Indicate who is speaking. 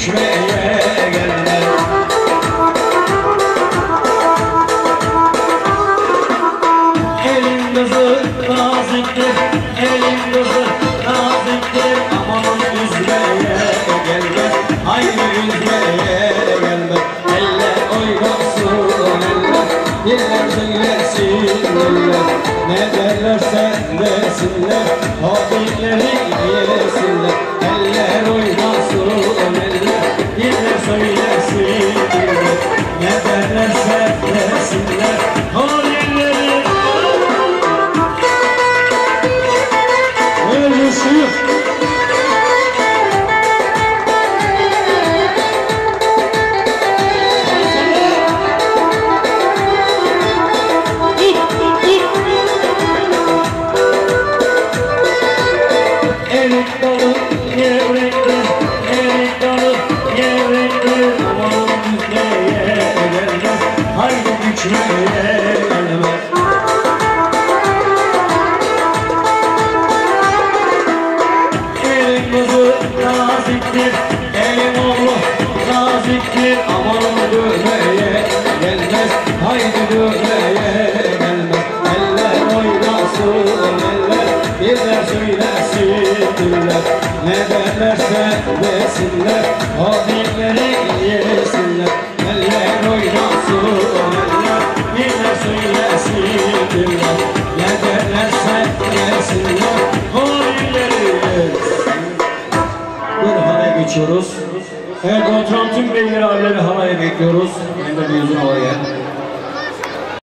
Speaker 1: bükmeye gelme Haydi bükmeye gelme Elin kızı naziktir Elin kızı naziktir. Aman üzmeye gelme Haydi üzmeye gelme. Eller oynasın eller Diller söylesin eller Ne derlerse desinler Hobileri yesinler kızı naziktir, elin oğlu naziktir. Aman dövmeye gelmez, haydi dövmeye gelmez. Eller oynasın eller, diller söylesin diller Ne derlerse desinler, o geçiyoruz. Evet, oturan tüm beyler abileri halaya bekliyoruz. Hem de bir yüzün havaya.